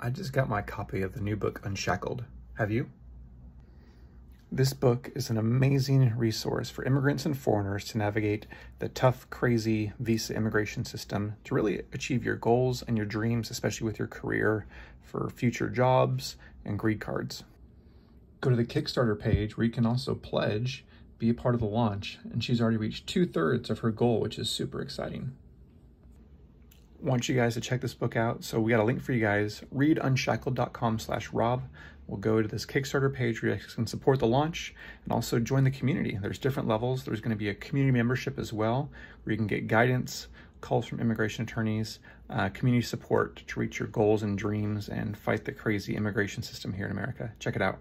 I just got my copy of the new book, Unshackled. Have you? This book is an amazing resource for immigrants and foreigners to navigate the tough, crazy visa immigration system to really achieve your goals and your dreams, especially with your career for future jobs and green cards. Go to the Kickstarter page where you can also pledge, be a part of the launch, and she's already reached two thirds of her goal, which is super exciting want you guys to check this book out. So we got a link for you guys. Read unshackled.com slash Rob. We'll go to this Kickstarter page where you can support the launch and also join the community. There's different levels. There's going to be a community membership as well, where you can get guidance, calls from immigration attorneys, uh, community support to reach your goals and dreams and fight the crazy immigration system here in America. Check it out.